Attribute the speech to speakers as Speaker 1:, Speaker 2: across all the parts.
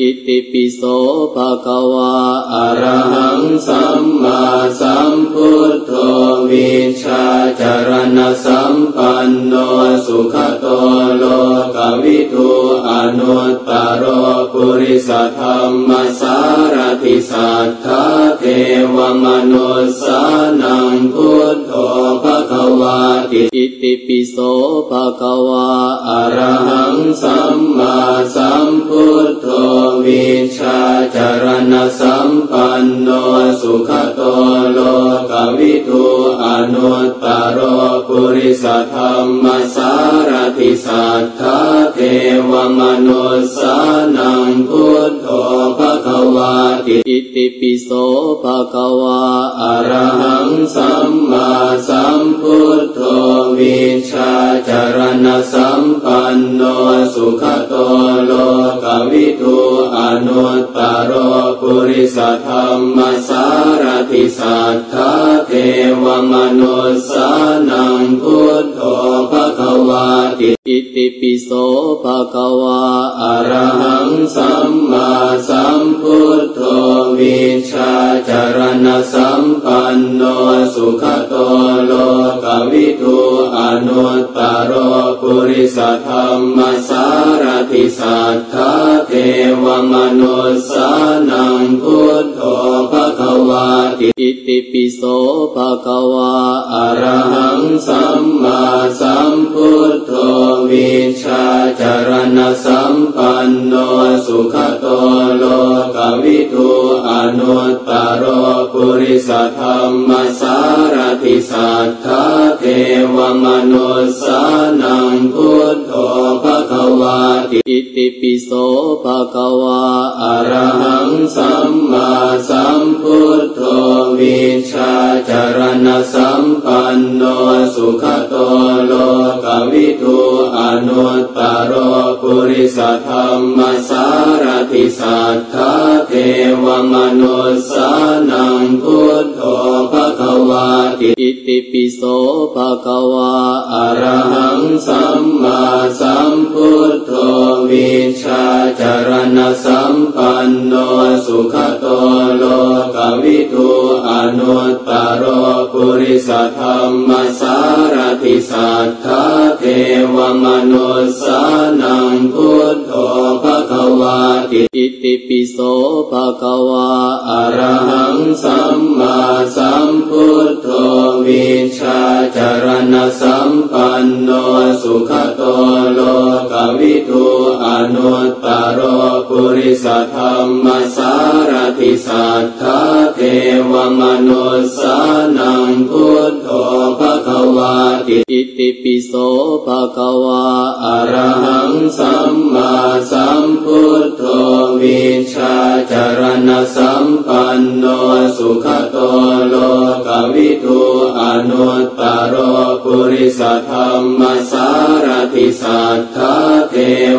Speaker 1: อิติปิโสภะคะวาอะระหังสัมมาสัมพุทโธวิชาจารณสัมปันโนสุขโตโลก วิทูอนุตตรโรปุริสธรรมสารติสัทธาเทวมนุสสานังพุทโธภะคะวาติอิติปิโสภะคะวาอะระหังสัมมาสัมพุทโธวิชาจารณสัมปันโนสุขโตโลกวิทู อนุตตรโรปุริสธรรมสารติสัทธาเทวมนุสสานังพุทโธภะคะวาติอิติปิโสภะคะวาอรหังสัมมาสัมพุทโธวิชาจารณสัมปันโนสุขโตโลกวิทูอนุตตรโรปุริสธรรมสารติสัทธาเทวมนุสสานังพุทโธภะคะวาติอิติปิโสภะคะวาอะระหังสัมมาสัมพุทโธวิชาจารณสัมปันโนสุขโตโลกวิทูอนุตตรโรปุริสธรรมสารติสัทธาเทวมนุสสานังพุทโธภ วาติอิติปิโสภะคะวาอะระหังสัมมาสัมพุทโธวิชาจารณสัมปันโนสุขโตโลกวิทูอนุตตรโรปุริสธรรมสารติสัทธาเทวมนุสสานังพุทโธ วาติอิติปิโสภะคะวาอะระหังสัมมาสัมพุทโธวิชาจารณสัมปันโนสุขโตโลกวิทูอนุตตรโรปุริสธรรมสารติสัทธาเทวมนุสสานังพุทโธภะคะวาติ ติปิโสภะคะวาอรหังสัมมาสัมพุทโธวิชาจารณสัมปันโนสุขโตโลกวิทูอนุตตรโรปุริสธรรมสารติสัทธาเทวมนุสสานังพุ อิติปิโสภะคะวาอะระหังสัมมาสัมพุทโธวิชาจารณสัมปันโนสุขโตโลกวิทูอนุตตรโรปุริสธรรมสารติสัทธาเทวมนุสสานังพุทโธภะ วาติอิติปิโสภะคะวาอะระหังสัมมาสัมพุทโธวิชาจารณสัมปันโนสุขโตโลกวิทูอนุตตรโรปุริสธรรมสารติสัทธาเท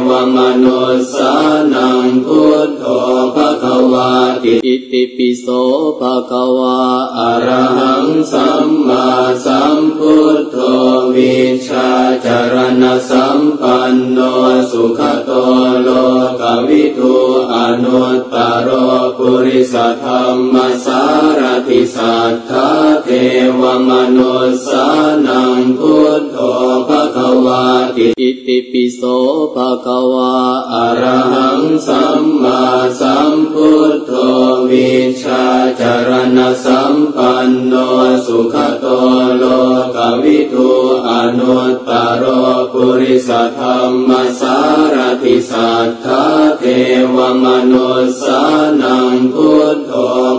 Speaker 1: วมนุสสานังพุทโธะ ติอิติปิโสภะคะวาอะระหังสัมมาสัมพุทโธวิชาจารณสัมปันโนสุขโตโลกวิทูอนุตตรโรปุริสธรรมสารติสัทธาเทวมนุสสานังพุทโธภะคะวาติอิติปิโสภะคะวาอะระหังสัม ชาจารณสัมปันโนสุขโตโลกวิทูอนุตตรโรปุริสธรรมสารติสัทธาเทวมนุสสานังพุทโธ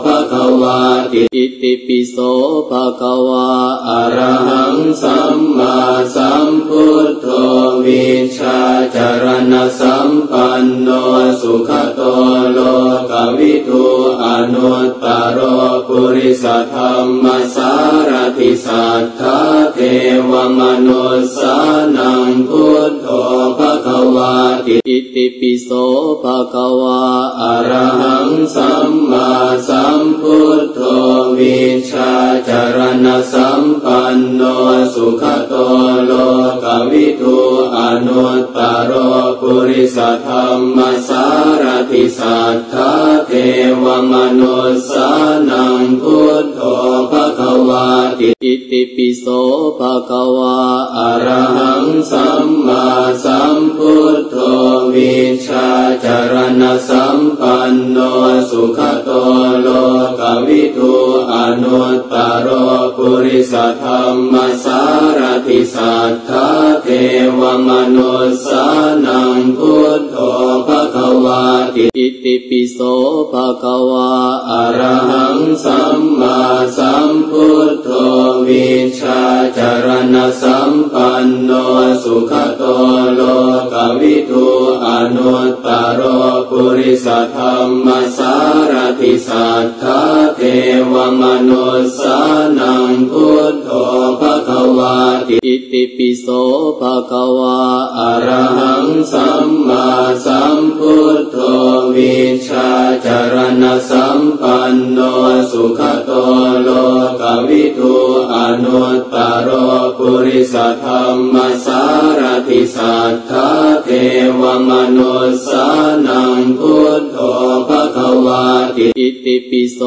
Speaker 1: ภะคะวาติอิติปิโสภะคะวาอรหังสัมมาสัมพุทโธวิชาจารณสัมปันโนสุขโตโลกวิทู นุตตรโรปุริสธรรมสารติสัทธาเทวมนุสสานังพุทโธภะคะวาติอิติปิโสภะคะวาอะระหังสัมมาสัมพุทโธวิชาจารณสัมปันโนสุขโตโลกวิทูอนุตตรโรปุปุริสธรรมสาร ติสัทธาเทวมนุสสานังพุทโธภะคะวาติอิติปิโสภะคะวาอรหังสัมมาสัมพุทโธวิชาจารณสัมปันโนสุขโตโลกวิทูอนุตตรปุริสธรรมสารติสัทธาเทวมนุส อิติปิโสภควาอรหังสัมมาสัมพุทโธวิชาจารณสัมปันโนสุขโตโลกวิทูอนุตตรปุริสธรรมสารติสัทธาเทวมนุสานังพุทโธภควาติอิติปิโส ริสธรรมสารติสัทธาเทวมนุสสานังพุทโธภควาติอิติปิโส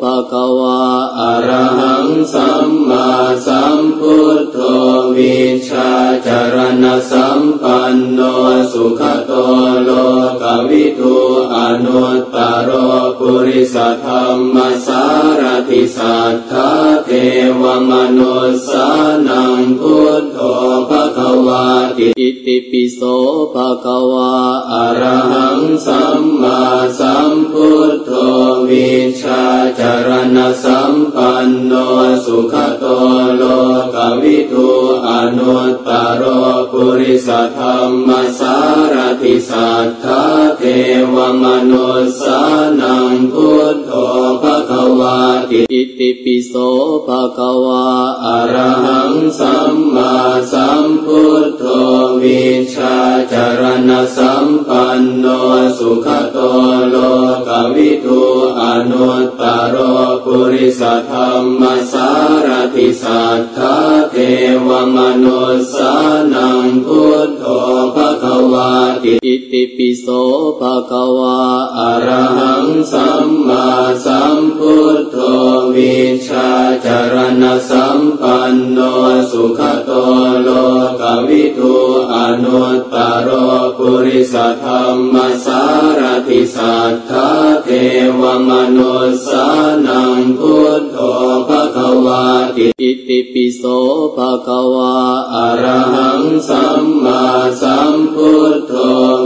Speaker 1: ภควาอรหังสัมมาสัมพุทโธวิชาจารณสัมปันโนสุขโตโลกวิทูอนุตตรปุริสธรรมส ติอิติปิโสภควาอรหังสัมมาสัมพุทโธวิชาจารณสัมปันโนสุขโตโลกวิทูอนุตตรปุริสธรรมสารติสัทธาเทวมนุสสานังพุทโธภควาติอิติปิโสภควาอรหังสัมมาสัมพุทโธ วิชาจารณสัมปันโนสุขโตโลกวิทูอนุตตรปุริสธรรมสารติสัทธาเทวมนุสสานังพุทโธภควาติอิติปิโสภควาอรหังสัมมาสัมพุทโธวิชาจารณสัม กวิทูอนุตตรปุริสธรรมสารติสัทธาเทวมนุสสานังพุทโธภควาติอิติปิโสภควาอรหังสัมมาสัมพุทโธ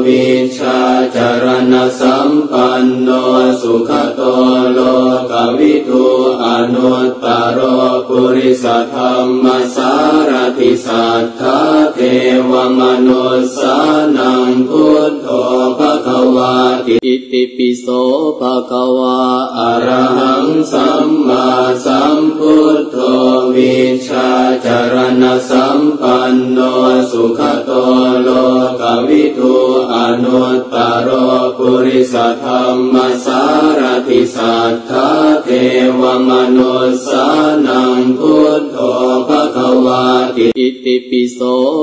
Speaker 1: วิชาจารณสัมปันโนสุขโตโลกวิทูอนุตตรปุ ริสธรรมสารติสัทธาเทวมนุสสานังพุทโธภควาติอิติปิโสภควาอรหังสัมมาสัมพุทโธวิชาจารณสัมปันโนสุขโตโลกวิทูอนุตตรปุริสธรรมสาร ติสัทธาเทวมนุสสานังพุทโธภควาติอิติปิโส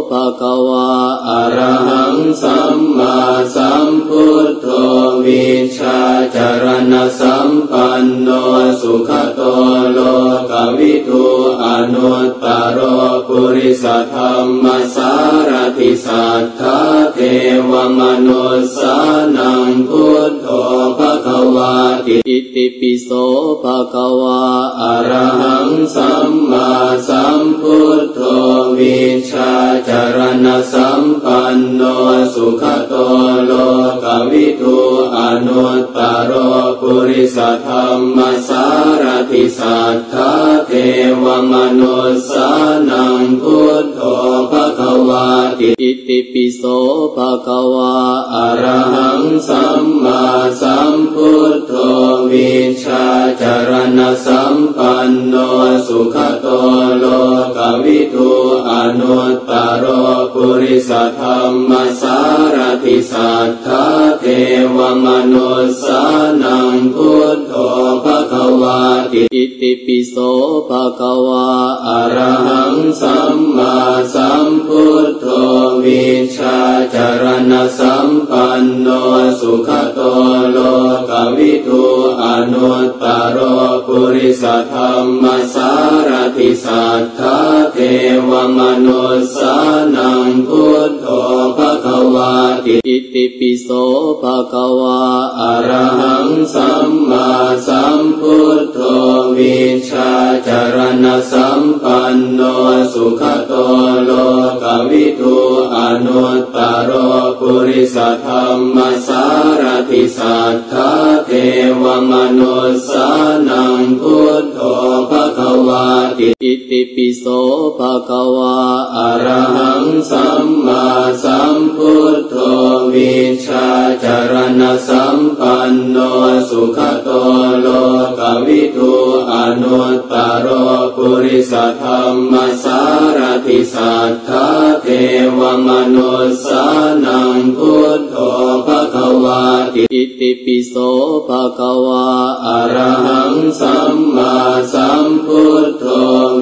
Speaker 1: ภควาอรหังสัมมาสัมพุทโธวิชาจารณสัมปันโนสุขโตโลกวิทูอนุตตรปุริสธรรมสารติสัทธาเทวมนุส ปิโสภคะวาอรหังสัมมาสัมพุทโธวิชาจารณสัมปันโนสุขโตโลกวิทูอนุตตรปุริสธรรมสารติสัทธาเทวมนุสสานังพุทโธภคะวาติอิติปิโสภคะวาอรหังสัมมาสัมพุทธ วิชาจารณสัมปันโนสุขโตโลกวิทูอนุตตรปุริสธรรมสารติสัทธาเทวมนุสานังพุทโธภคววาติอิติปิโสภะคะวาอรหังสัมมาสัมพุทโธวิชาจารณสัมปันโนสุขโตโลก วิทูอนุตตรปุริสธรรมสารติสัทธาเทวมนุสสานังพุทโธภะคะวาติอิติปิโสภะคะวาอรหังสัมมาสัมพุทโธวิชาจารณสัมปันโนสุขโตโลกวิทูอนุตตรปุริสธรรมสารติสัทธ วมนุสสานังพุทโธภะคะวาติอิติปิโสภะคะวาอะระหังสัมมาสัมพุทโธวิชาจารณสัมปันโนสุขโตโลกวิทูอนุตตรปุริสธรรมสารติสัทธาเทวมนุสสานังพุทโธภะ คะวาติอิติปิโสภะคะวาอะระหังสัมมาสัมพุทโธ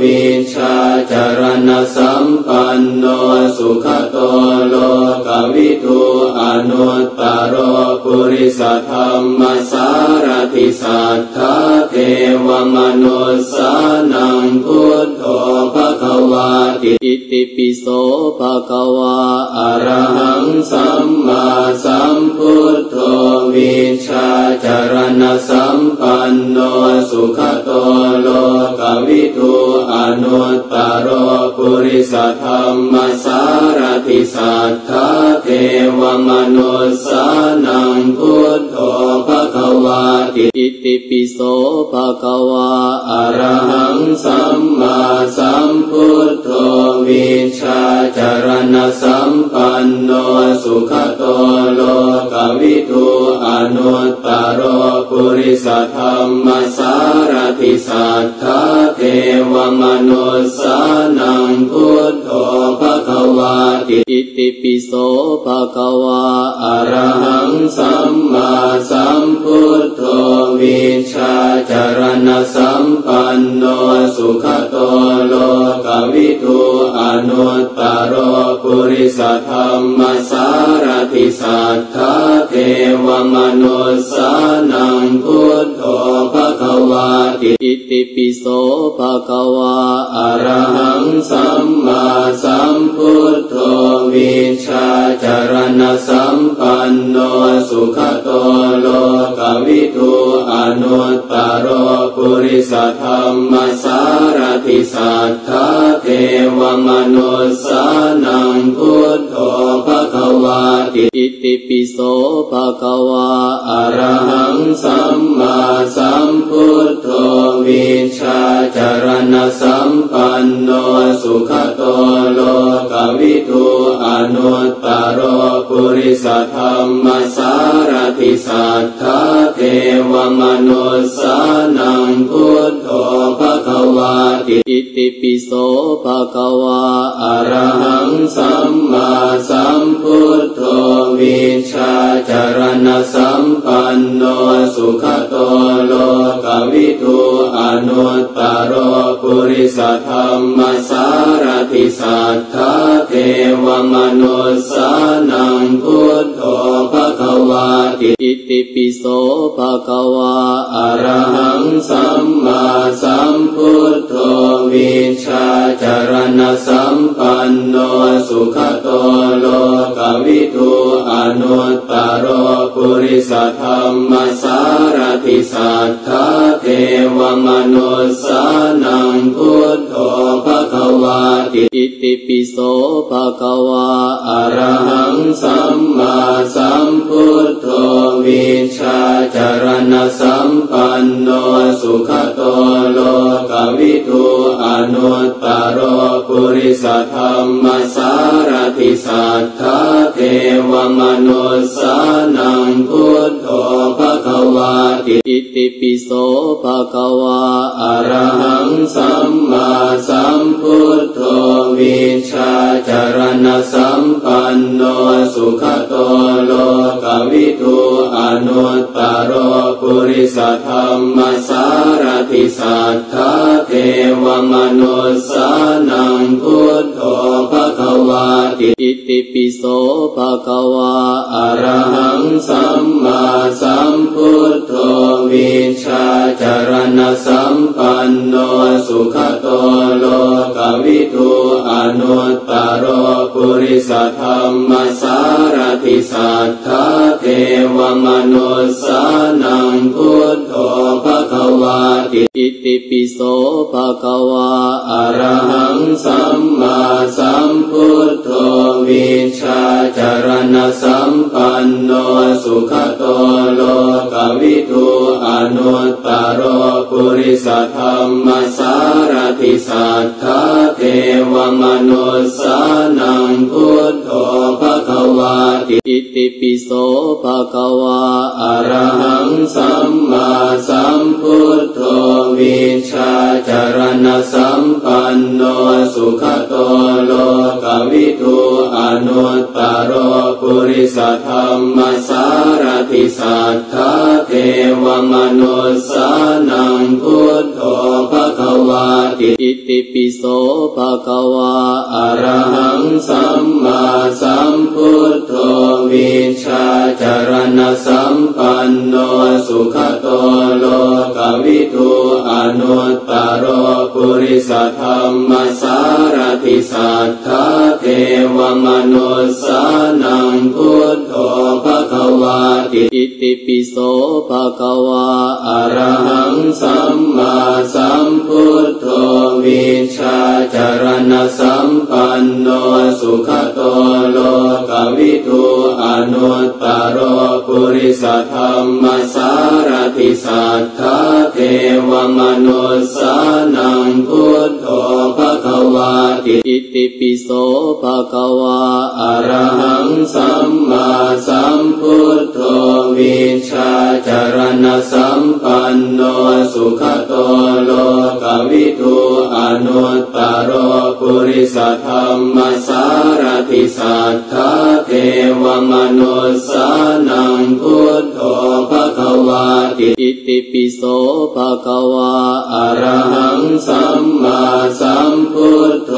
Speaker 1: วิชาจารณสัมปันโนสุขโตโลกวิทูอนุตตรปุริสธรรมสารติสัทธาเทวมนุสสานังพุทโธภะคะวาติ อิติปิโสภะคะวาอะระหังสัมมาสัมพุทโธวิชาจารณสัมปันโนสุขโตโลกวิทูอนุตตรปุริสธรรมสารติสัทธาเทวมนุสสานังพุทโธภะคะวาติอิติปิโสภะคะวาอะระหังสัม วิชาจารณสัมปันโนสุขโตโลกวิทูอนุตตรปุริสธรรมสารติสัทธาเทวมนุสสานังพุทโธภะคะวาติอิติปิโสภะคะวาอรหังสัมมาสัมพุทโธวิชาจารณสัมปันโนสุขโตโลกวิทู นุตตรปุริสธรรมสารติสัทธาเทวมนุสสานังพุทโธภะคะวาติอิติปิโสภะคะวาอะระหังสัมมาสัมพุทโธวิชาจารณสัมปันโนสุขโตโลกวิทูอนุตตรปุริสธรรมสารติสัทธาเท วมนุสสานังพุทโธภะคะวาติอิติปิโสภะคะวาอะระหังสัมมาสัมพุทโธวิชาจารณสัมปันโนสุขโตโลกวิทูอนุตตรปุริสธรรมสารติสัทธาเทวมนุสสานังพุ อิติปิโสภะคะวาอะระหังสัมมาสัมพุทโธวิชาจารณสัมปันโนสุขโตโลกวิทูอนุตตรปุริสธรรมสารติสัทธาเทวมนุสสานังพุทโธภะคะวาติอิติปิโสภะคะวาอะระหังสัมมาสัมพุทโธวิ ชาจารณสัมปันโนสุขโตโลกวิทูอนุตตรปุริสธรรมสารติสัทธาเทวมนุสสานังพุทโธภะคะวาติอิติปิโสภะคะวาอรหังสัมมาสัมพุทโธวิชาจารณสัมปันโนสุขโตโลกวิทู ปุริสธรรมสารติสัทธาเทวมนุสสานังพุทโธภะคะวาติอิติปิโสภะคะวาอะระหังสัมมา จารณสัมปันโนสุขโตโลกวิทูอนุตตรโรปุริสธรรมสารติสัทธาเทวมนุสสานังพุทโธภควาติอิติปิโสภควาอรหังสัมมาสัมพุทโธวิชาจารณสัมป วิทูอนุตตรโรปุริสธรรมสารติสัทธาเทวมนุสสานังพุทโธภควาติอิติปิโสภควาอรหังสัมมาสัมพุทโธวิชาจารณสัมปันโนสุขโตโลกวิทูอนุตตรโรปุริสธรรมสารติสัทธาเทวมนุสสานังพุทโธภควาติอิติปิโสภคะวาอรหังสัมมาสัมพุทโธวิชาจารณสัมปันโนสุขโตโลกวิทูอนุตตรโรปุริสธรรมสาร ติสัทธาเทวมนุสสานังพุทโธภควาติอิติปิโสภควาอรหังสัมมาสัมพุทโธวิชาจารณสัมปันโนสุขโตโลกวิทูอนุตตรโรปุริสธรรมสารติสัทธาเทวมนุสสานังพุทโธภควา ติอิติปิโสภคะวาอรหังสัมมาสัมพุทโธวิชาจารณสัมปันโนสุขโตโลกวิทูอนุตตรโรปุริสธรรมสารติสัทธาเทวมนุสสานังพุทโธภคะวาติ ติปิโสภคะวาอรหังสัมมาสัมพุทโธวิชาจารณสัมปันโนสุขโตโลกวิทูอนุตตรโรปุริสธรรมสารติสัทธาเทวมนุสสานังพุทโธภคะวาติ ติปิโสภควาอรหังสัมมาสัมพุทโธ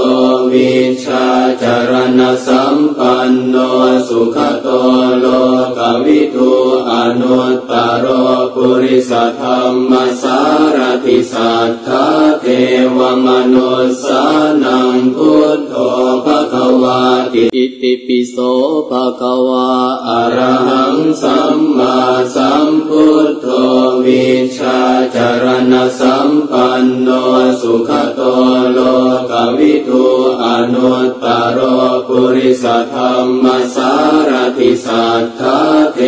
Speaker 1: วิชาจารณสัมปันโนสุขโตโลกวิทูอนุตตรโรปุริสธรรมสารติสัทธาเทวมนุสสานังพุทธ ติอิติปิโสภควาอรหังสัมมาสัมพุทโธวิชาจารณสัมปันโนสุขโตโลกวิทูอนุตตรโรปุริสธรรมสารติสัทธาเท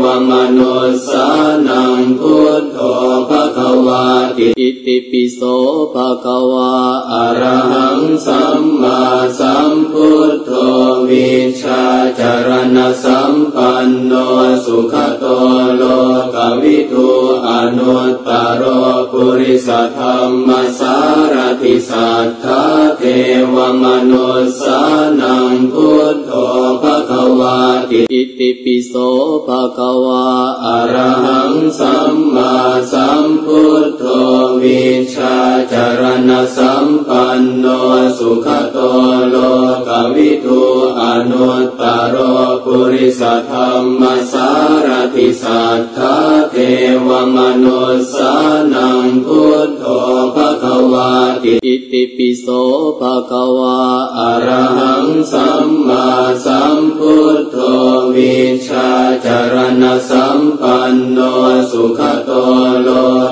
Speaker 1: วมนุสสานังพุทโธภควาติอิติปิโสภควาอรหังสัมมาสัมพุทโธ วิชาจารณสัมปันโนสุขโตโลกวิทูอนุตตรโรปุริสธรรมสารติสัทธาเทวมนุสสานังพุทโธภควาติอิติปิโสภควาอรหังสัมมาสัมพุทโธวิชาจารณสัมปันโนสุขโตโลกวิทู อนุตตรโรปุริสธรรมสารติสัทธาเทวมนุสสานังพุทโธภควาติอิติปิโสภควาอรหังสัมมาสัมพุทโธวิชาจารณสัมปันโนสุขโตโล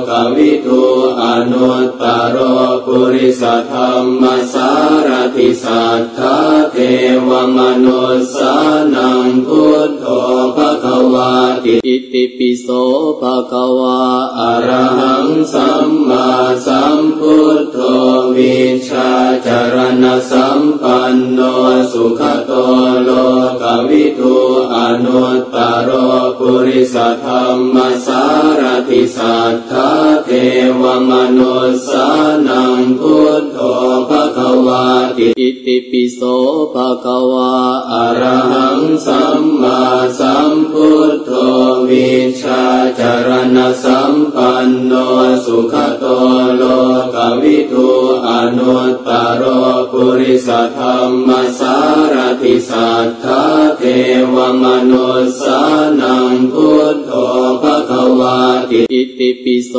Speaker 1: กวิทูอนุตตรโรปุ ริสธรรมสารติสัทธาเทวมนุสสานังพุทโธภควาติอิติปิโสภควาอรหังสัมมาสัมพุทโธวิชาจารณสัมปันโนสุขโตโลกวิทูอนุตตรโรปุริสธรรมสารติสัทธาเทวมนุส ติปิโสภะคะวาอะระหังสัมมาสัมพุทโธวิชาจารณสัมปันโนสุขโตโลกวิทูอนุตตรโรปุริสธรรมสารติสัทธาเทวมนุสานังพุ อิติปิโส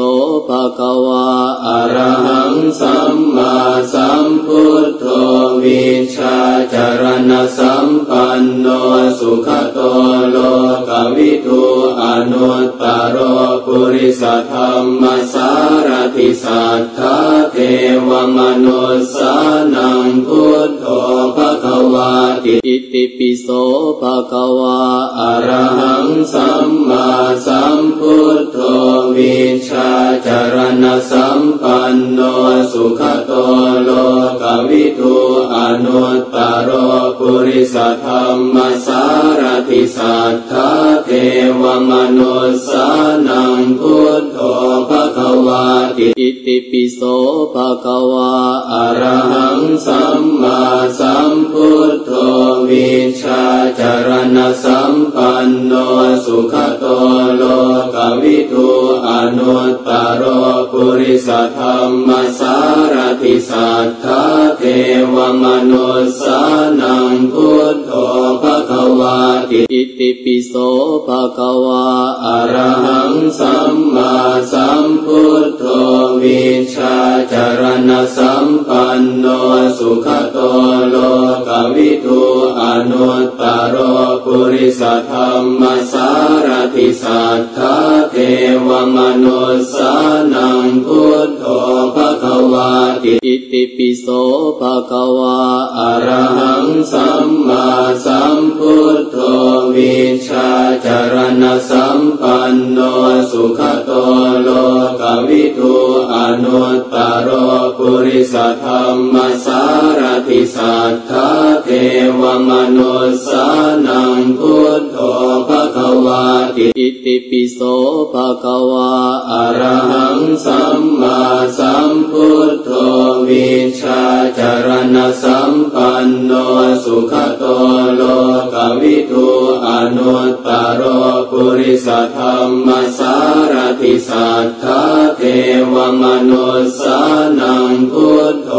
Speaker 1: ภะคะวาอะระหังสัมมาสัมพุทโธวิชาจารณสัมปันโนสุขโตโลกวิทูอนุตตรโรปุริสธรรมสารติสัทธาเทวมนุสานังพุทโธภะคะวาติอิติปิโสภะคะวาอะระหังสัมมาสัมพุทโธ วิชาจารณสัมปันโนสุขโตโลกวิทูอนุตตรโรปุริสธรรมสารติสัทธาเทวมนุสานังพุทโธภะคะวาติอิติปิโสภะคะวาอะระหังสัมมาสัมพุทโธวิชาจารณสัม นุตตรโรปุริสธรรมสารติสัทธาเทวมนุสานังพุทโธภะคะวาติอิติปิโสภะคะวาอรหังสัมมาสัมพุทโธวิชาจารณสัมปันโนสุขโต โลกวิทูอนุตตรโรปุริสธรรมสารติสัทธาเทวมนุสานังพุทโธภะคะวาติอิติปิโสภะคะวาอะระหังสัมมาสัมพุทโธวิชาจารณสัมปันโนสุขโตโลกวิทูอนุตตรโรปุริสธรรมสารติสัทธาเทวมนุสานังพุทโธภะคะวาติอิติปิโสภะคะวาอรหังสัมมาสัมพุทโธวิชาจารณสัมปันโนสุขโตโลกวิทูอนุตตรโรปุริสธรรมสาร ติสัทธาเทวมนุสานังพุทโธ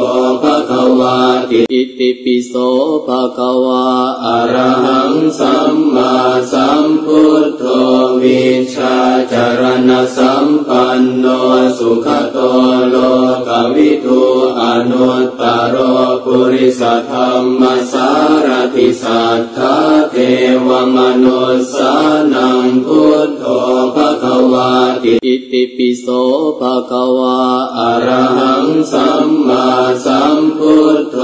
Speaker 1: ภะคะวาติอิติปิโสภะคะวาอะระหังสัมมาสัมพุทโธวิชาจารณสัมปันโนสุขโตโลกวิทูอนุ ปุริสธรรมสารติสัทธาเทวมนุสานังพุทโธภะคะวาติอิติปิโสภะคะวาอะระหังสัมมาสัมพุทโธ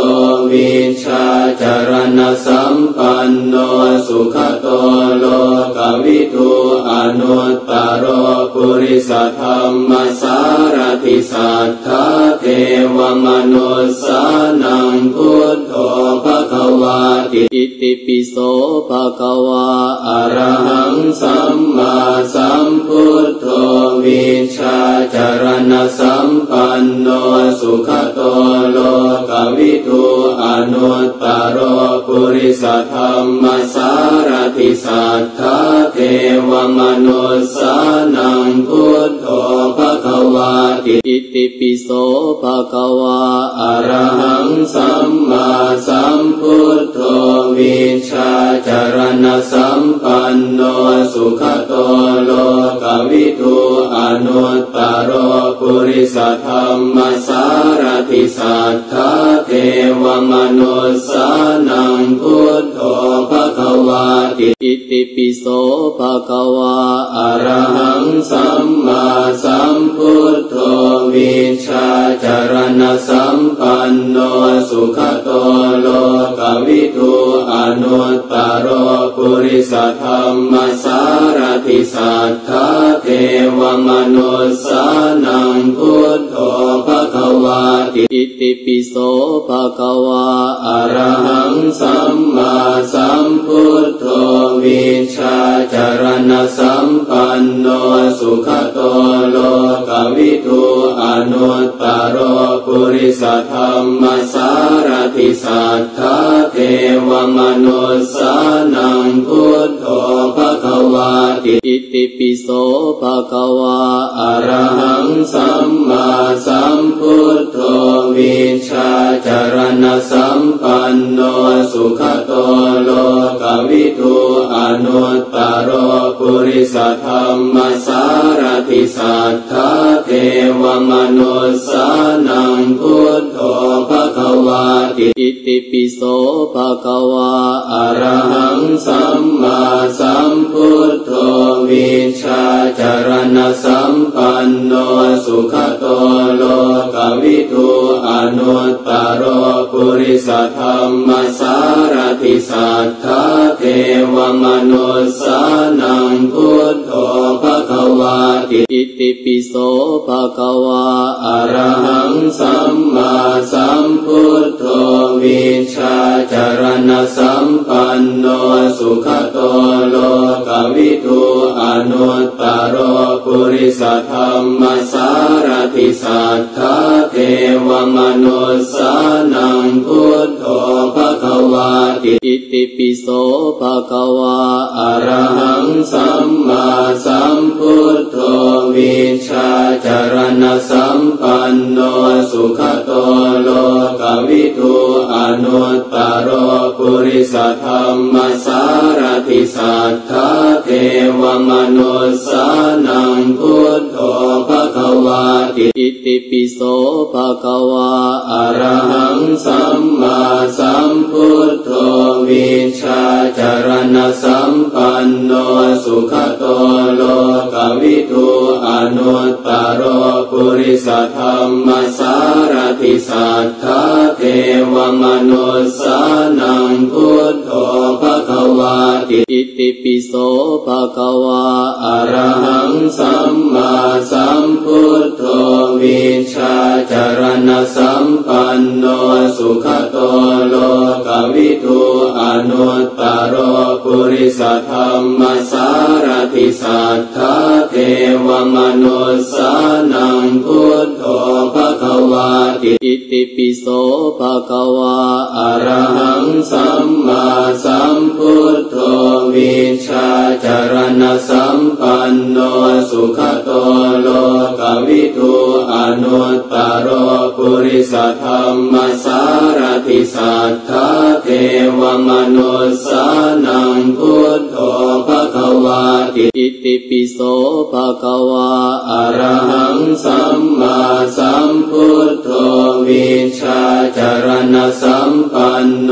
Speaker 1: วิชาจารณสัมปันโนสุขโตโลกวิทูอนุตตรโร ปุริสธรรมสารติสัทธาเทวมนุสานังพุทโธภะคะวาติอิติปิโสภะคะวาอะระหังสัมมาสัมพุทโธวิชาจารณสัมปันโนสุขโตโลกวิทูอนุตตรโรปุริสธรรมสารติสัทธาเทวมนุสานังพุทโธภะคะวาติอิติปิโสภะคะวาอะระหังสัมมาสัมพุทโธวิชาจารณสัมปันโนสุขโตโลกวิทูอนุตตรโรปุริสธรรมสารติสัทธาเทวมนุสานังพุทโธภะคะ วาติอิติปิโสภะคะวาอะระหังสัมมาสัมพุทโธวิชาจารณสัมปันโนสุขโตโลกวิทูอนุตตรโรปุริสธรรมสารติสัทธาเทวมนุสานังพุทโธภะ คะวาติอิติปิโสภะคะวาอะระหังสัมมาสัมพุทโธวิชาจารณสัมปันโนสุขโตโลกวิทูอนุตตรโรปุริสธรรมสารติสัทธาเทวมนุสสานังพุทโธภะคะวาติ อิติปิโสภะคะวาอะระหังสัมมาสัมพุทโธวิชาจารณสัมปันโนสุขโตโลกวิทูอนุตตรโรปุริสธรรมสารติสัทธาเทวมนุสสานังพุทโธ อิติปิโสภะคะวาอะระหังสัมมาสัมพุทโธวิชาจารณสัมปันโนสุขโตโลกวิทูอนุตตรโรปุริสธรรมสารติสัทธาเทวมนุสสานังพุ โตโลกวิทูอนุตตรโรปุริสธรรมสารติสัทธาเทวมนุสสานังพุทโธภะคะวาติอิติปิโสภะคะวาอะระหังสัมมาสัมพุทโธวิชาจารณสัมปันโนสุขโตโลกวิทูอนุตตรโรปุริสธรรม วมนุสสานังพุทโธภะคะวาติอิติปิโสภะคะวาอะระหังสัมมาสัมพุทโธวิชาจารณสัมปันโนสุขโตโลกวิทูอนุตตโรปุริสธรรมสารติสัทธาเทวมนุสสานังพุ อิติปิโสภะคะวาอะระหังสัมมาสัมพุทโธวิชาจารณสัมปันโนสุขโตโลกวิทูอนุตตรโรปุริสธรรมสารติสัทธาเทวมนุสสานังพุทโธภะคะวาติอิติปิโสภะคะวาอะระหังสัมมาสัมพุทโธ วิชาจารณสัมปันโนสุขโตโลกวิทูอนุตตรโรปุริสธรรมสารติสัทธาเทวมนุสสานังพุทโธภะคะวาติอิติปิโสภะคะวาอรหังสัมมาสัมพุทโธวิชาจารณสัมปันโน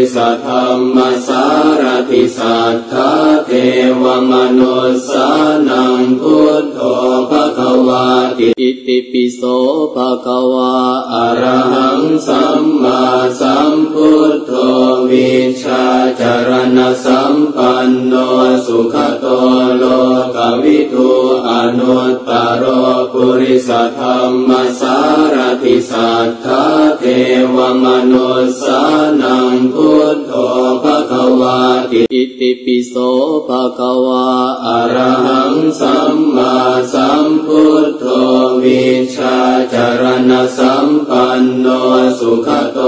Speaker 1: ปุริสธรรมสารติสัทธาเทวมนุสสานังพุทโธภะคะวาติอิติปิโสภะคะวาอะระหังสัมมาสัมพุทโธวิชาจารณสั ริสธรรมสารติสัทธาเทวมนุสสานังพุทโธภะคะวาติอิติปิโสภะคะวาอะระหังสัมมาสัมพุทโธวิชาจารณสัมปันโนสุขโต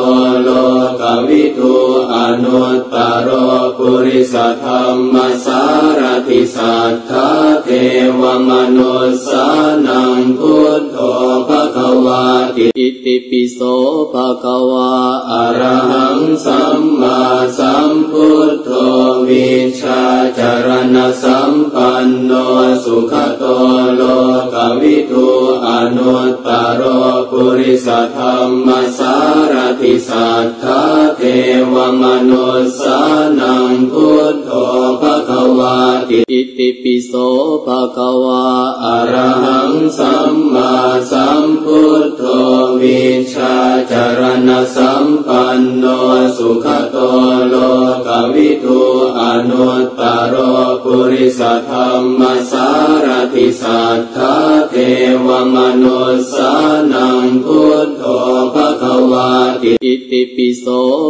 Speaker 1: โลกวิทูอนุตตรโรปุริสธรรมสารติสัทธาเทวมนุสสานังาติอิติปิโสภะคะวาอะระหังสัมมาสัมพุทโธวิชาจารณสัมปันโนสุขโตโลกวิทูอนุตตรโรปุริสธรรมสารติสัทธาเทวมนุสสานังพุทโธภะคะวาติอิติปิโสภะคะวาอะระหังสัมมา จารณสั ริสธรรมสารติสัทธาเทวมนุสสานังพุทโธภะคะวาติอิติปิโส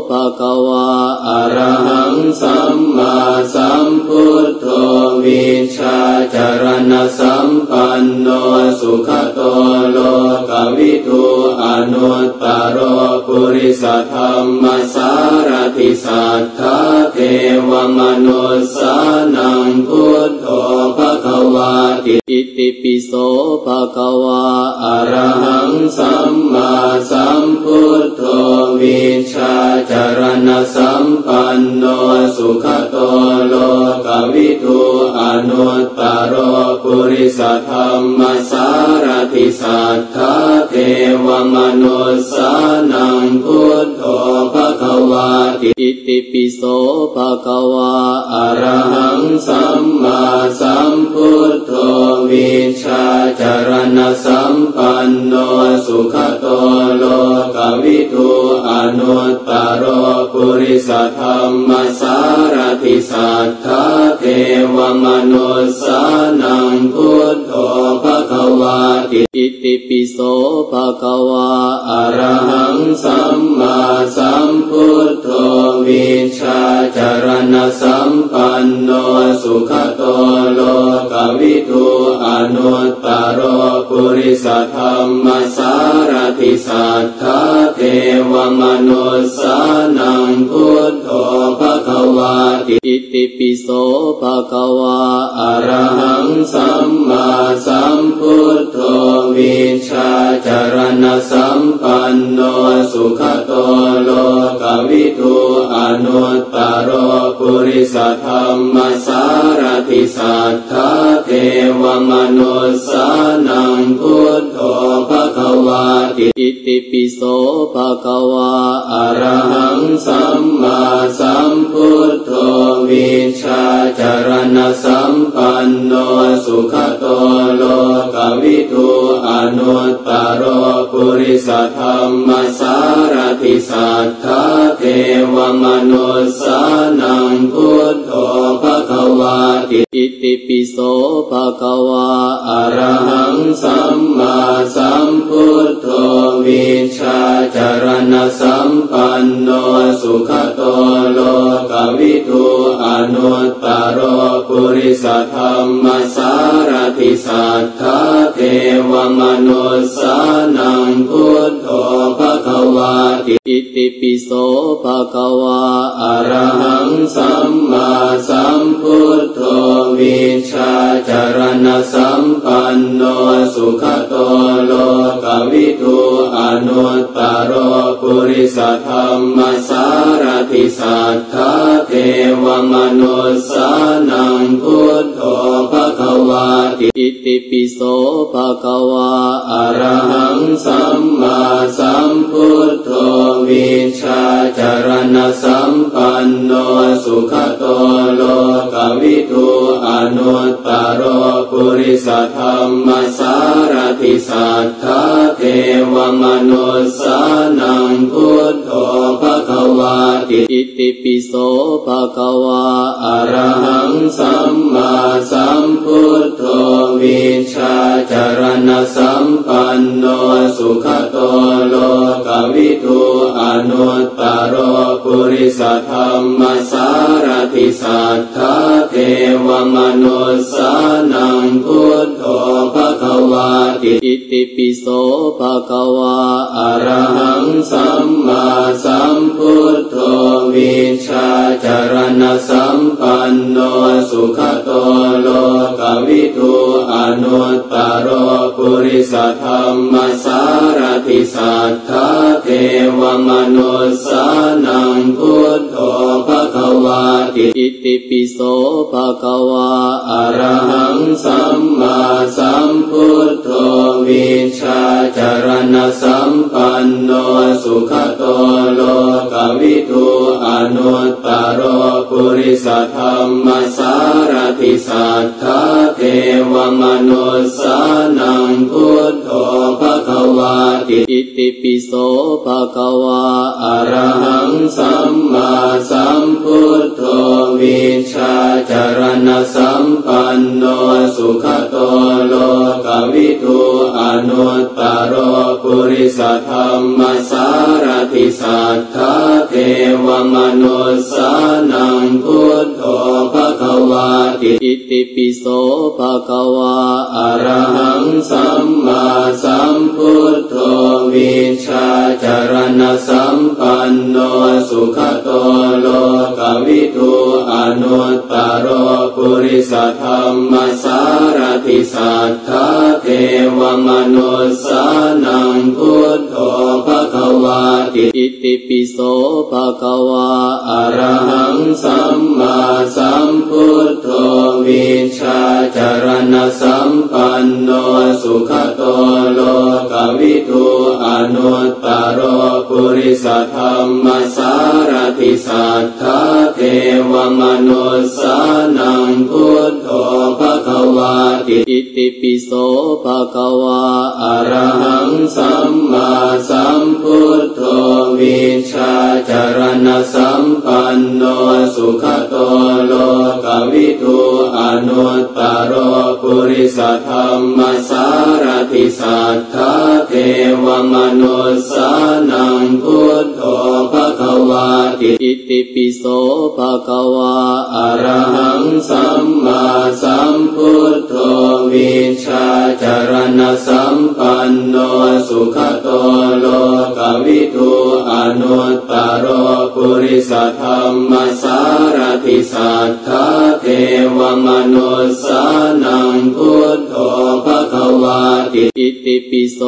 Speaker 1: ภะคะวาอะระหังสัมมาสัมพุทโธวิชาจารณสัมปันโนสุขโตโลกวิทูอนุตตรปุริสธรรมสาร ติสัทธาเทวมนุสสานังพุทโธภควาติอิติปิโสภควาอรหังสัมมาสัมพุทโธวิชาจารณสัมปันโนสุขโตโลกวิทูอนุตตรปุริสธรรมสารติสัทธาเทวมนุสสานังพุทโธภค วาติอิติปิโสภควาอรหังสัมมาสัมพุทโธวิชาจารณสัมปันโนสุขโตโลกวิทูอนุตตรปุริสธรรมสารติสัทธาเทวมนุสสานังพุทโธภควาติ อิติปิโสภควาอรหังสัมมาสัมพุทโธวิชาจารณสัมปันโนสุขโตโลกวิทูอนุตตรปุริสธรรมสารติสัทธาเทวมนุสสานังพุทโธภค วาอิติปิโสภควาอรหังสัมมาสัมพุทโธวิชาจารณสัมปันโนสุขโตโลกวิทูอนุตตรปุริสธรรมสารติสัทธาเทวมนุสสานังพุทโธภควาติอิติปิโสภควาอรหังสัมมาสัมพุทโธวิชาจารณสัมปันโนสุขโตโลกวิทูอนุตตรปุริสธรรมสารติสัทธาเทวมนุสสานังพุทโธภค วาติอิติปิโสภควาอรหังสัมมาสัมพุทโธวิชาจารณสัมปันโนสุขโตโลกวิทูอนุตตรปุริสธรรมสารติสัทธาเทวมนุสสานังพุทโธภควาติ อิติปิโสภควาอรหังสัมมาสัมพุทโธวิชาจารณสัมปันโนสุขโตโลกวิทูอนุตตรปุริสธรรมสารติสัทธาเทวมนุสสานังพุทโธภควาอิติปิโสภควาอรหังสัม ธรรมสารติสัทธาเทวมนุสสานังพุทโธภควาติอิติปิโสภควาอรหังสัมมาสัมพุทโธวิชาจารณสัมปันโนสุขโตโลกวิทูอนุตตรปุริสธรรมสารติสัทธาเทวมนุสส ติอิติปิโสภควาอรหังสัมมาสัมพุทโธวิชาจารณสัมปันโนสุขโตโลกวิทูอนุตตรปุริสธรรมสารติสัทธาเทวมนุสสานังพุทโธภควาติอิติปิโสภควาอรหังสัมมาสัมพุทโธ วิชาจารณสัมปันโนสุขโตโลกวิทูอนุตตรปุริสธรรมสารติสัทธาเทวมนุสสานังพุทโธภควาติอิติปิโสภควาอรหังสัมมาสัมพุทโธวิชาจารณสัมปันโนสุขโตโลกวิทู นุตตรปุริสธรรมสารติสัทธาเทวมนุสสานังพุทโธภควาติอิติปิโสภะคะวาอะระหังสัมมาสัมพุทโธวิชาจารณสัมปันโนสุขโตโลกวิทูอนุตตรปุริสธรรมสารติสัทธา วมนุสสานังพุทโธภะคะวาติอิติปิโสภะคะวาอะระหังสัมมาสัมพุทโธวิชาจารณสัมปันโนสุขโตโลกวิทูอนุตตรปุริสธรรมสารติสัทธาเทวมนุสสา อิติปิโสภะคะวาอะระหังสัมมาสัมพุทโธวิชาจารณสัมปันโนสุขโตโลกวิทูอนุตตรปุริสธรรมสารติสัทธาเทวมนุสสานังพุทโธภะคะวาติอิติปิโสภะคะวาอะระหังสัมมาสัม วิชาจารณสัมปันโนสุขโตโลกวิทูอนุตตรปุริสธรรมสารติสัทธาเทวมนุสสานังพุทโธภะคะวาติอิติปิโส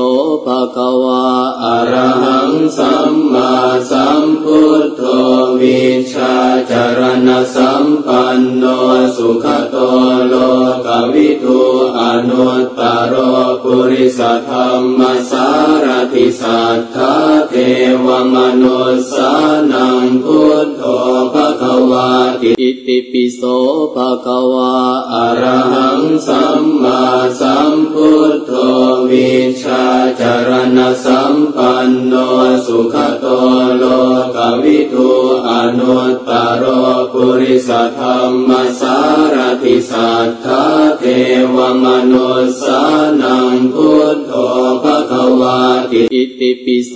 Speaker 1: ภะคะวาอรหังสัมมาสัมพุทโธวิชาจารณสัมปันโนสุขโตโลก วิทูอนุตตรปุริสธรรมสารติสัทธาเทวมนุสสานังพุทโธภะคะวาติอิติปิโสภะคะวาอะระหังสัมมาสัมพุทโธวิชาจารณสัมปันโนสุขโตโลก วิทูอนุตตรปุริสธรรมสารติสัทธาเทวมนุสสานังพุทโธะ วาติอิติปิโส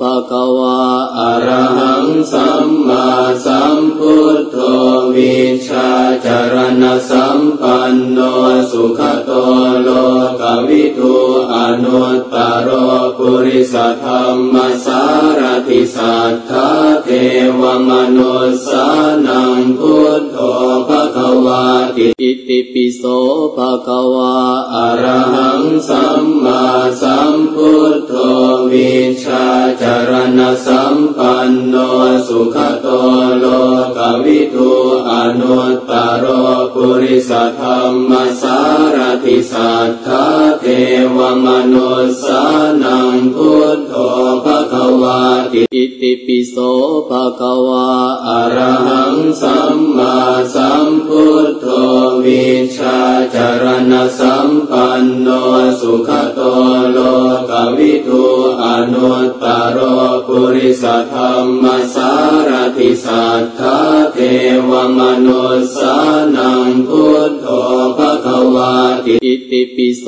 Speaker 1: ภะคะวาอะระหังสัมมาสัมพุทโธวิชาจารณสัมปันโนสุขโตโลกวิทูอนุตตรปุริสธรรมสารติสัทธาเทวมนุสสานังพุทโธภะ วาติอิติปิโสภะคะวาอะระหังสัมมาสัมพุทโธวิชาจารณสัมปันโนสุขโตโลกวิทูอนุตตรปุริสธรรมสารติสัทธาเทวมนุสสานังพุทโธภะ อิติปิโสภะคะวาอะระหังสัมมาสัมพุทโธวิชาจารณสัมปันโนสุขโตโลก วิทูอนุตตรปุริสธรรมสารติสัทธาเทวมนุสสานังพุทโธภะคะวาติอิติปิโส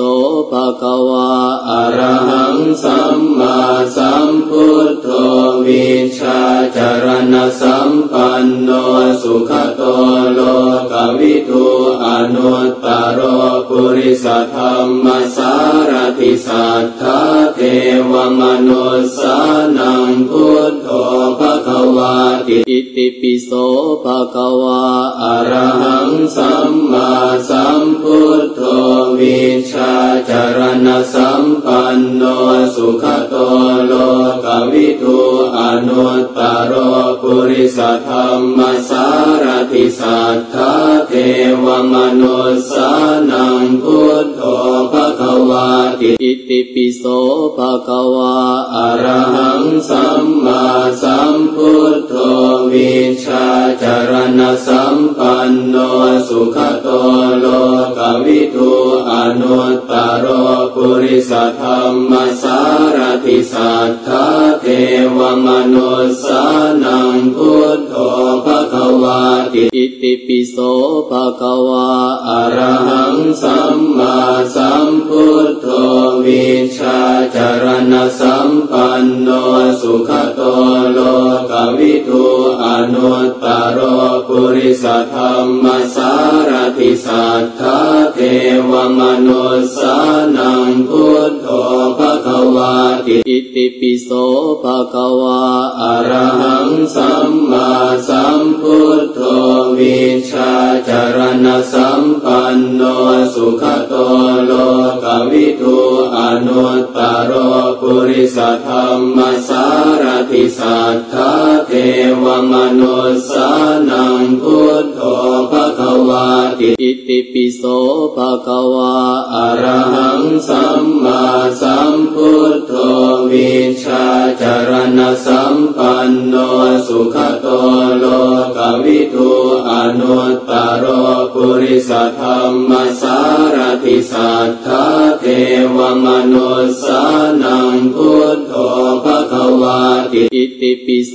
Speaker 1: ภะคะวาอะระหังสัมมาสัมพุทโธวิชาจารณสัมปันโนสุขโตโลก วิทูอนุตตรปุริสธรรมสารติสัทธาเทวมนุสสานังพุทโธภะคะวาติอิติปิโสภะคะวาอรหังสัมมาสัมพุทโธวิชาจารณสัมปันโนสุขโตโลกวิทูอนุตตรปุริสธรรมสารติสัทธา วมนุสสานังพุทโธภะคะวาติอิติปิโสภะคะวาอะระหังสัมมาสัมพุทโธวิชาจารณสัมปันโนสุขโตโลกวิทูอนุตตรปุริสธรรมสารติสัทธาเทวมนุสสานังพุทโธภะคะวาติ อิติปิโสภะคะวาอะระหังสัมมาสัมพุทโธวิชาจารณสัมปันโนสุขโตโลกวิทูอนุตตรปุริสธรรมสารธิสัทธาเทวมนุสสานังพุทโธภะคะวาติอิติปิโสภะคะวาอะระหังสัมมาสัมพุทโธวิ ชาจารณสัมปันโนสุขโตโลกวิทูอนุตตรปุริสธรรมสารติสัทธาเทวมนุสสานังพุทโธภะคะวาติอิติปิโสภะคะวาอรหังสัมมาสัมพุทโธวิชาจารณสัมปันโนสุขโตโลกวิทู นุตตรปุริสธรรมสารติสัทธาเทวมนุสสานังพุทโธภะคะวาติอิติปิโส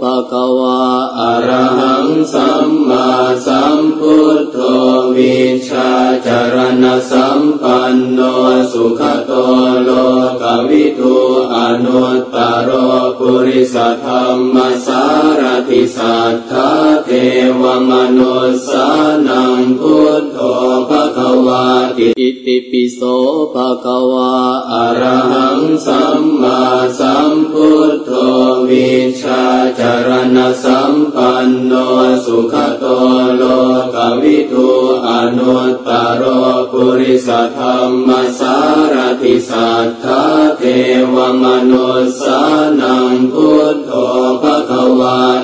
Speaker 1: ภะคะวาอะระหังสัมมาสัมพุทโธวิชาจารณสัมปันโนสุขโตโลกวิทูอนุตต รปุริสธรรมสารติสัทธาเทวมนุสสานังพุทโธภะคะวาติอิติปิโสภะคะวาอรหังสัมมาสัมพุทโธวิชาจารณสัมปันโนสุขโตโลกวิทูอนุตตรปุริสธรรมสารติสัทธาเทวมนุสสานัง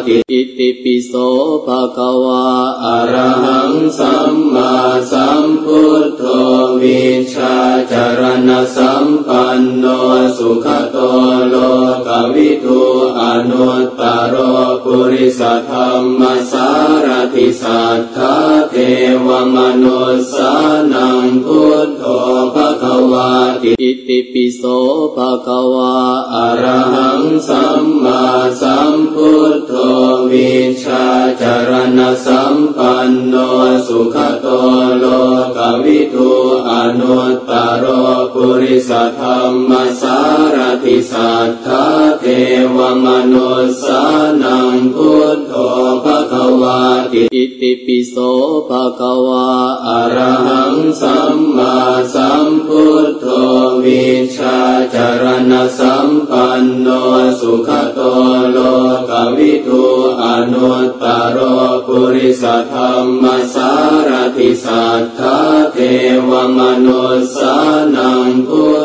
Speaker 1: ติอิติปิโสภะคะวาอะระหังสัมมาสัมพุทโธวิชาจารณสัมปันโนสุขโตโลกวิทูอนุตตรปุริสธรรมสารติสัทธาเทวมนุสสานังพุทโธภะคะวาติอิติปิโสภะคะวาอะระหังสัม ริสธรรมสารติสัทธาเทวมนุสสานังพุทโธภะคะวาติอิติปิโสภะคะวาอรหังสัมมาสัมพุทโธวิชาจารณสัมปันโนสุขโตโลกวิทูอนุตตรปุริสธรรมสารติสัทธา วมนุสสานังกุ